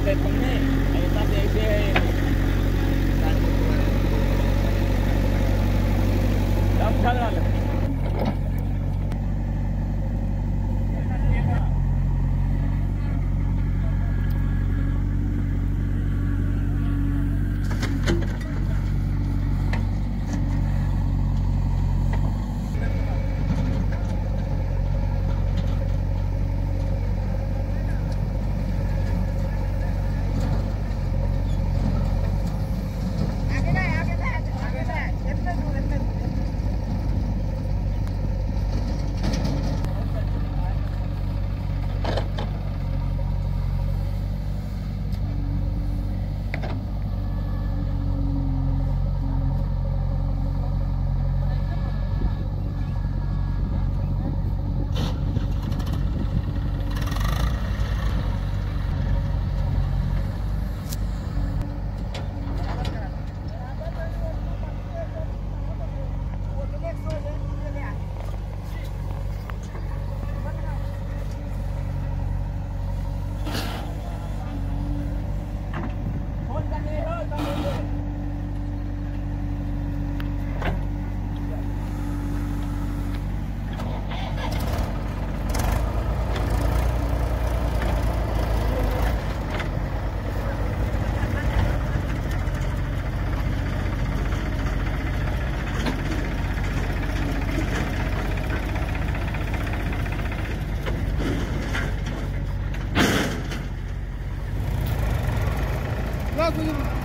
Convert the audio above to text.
kahit Vamos, menino.